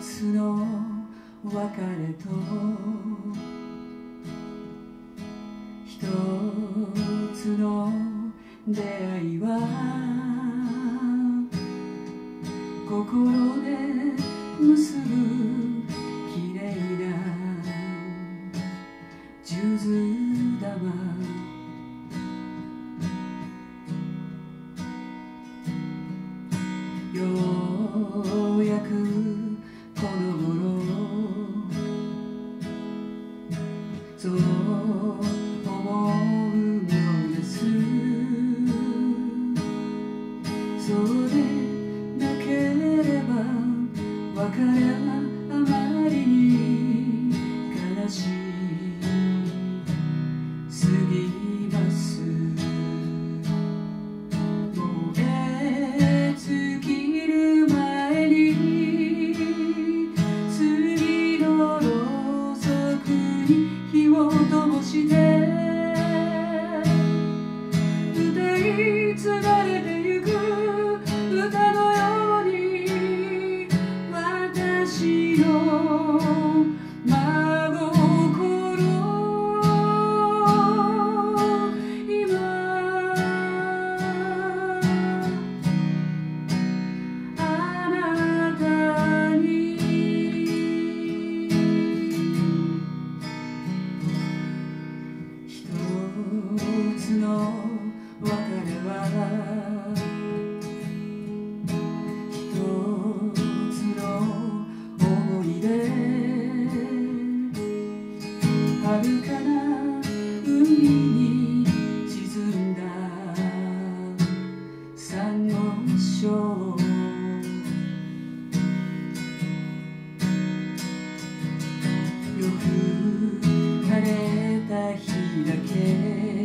つの別れと一つの出会いは心可怜よく晴れた日だけ。